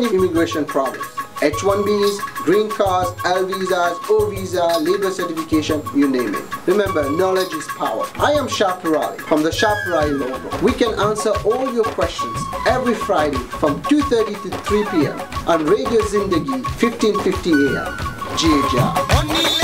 many immigration problems. H-1Bs, green cards, L visas, O visa, labor certification, you name it. Remember, knowledge is power. I am Shah Peerally from the Shah Peerally Law logo. We can answer all your questions every Friday from 2.30 to 3 p.m. on Radio Zindagi 1550 AM. Jai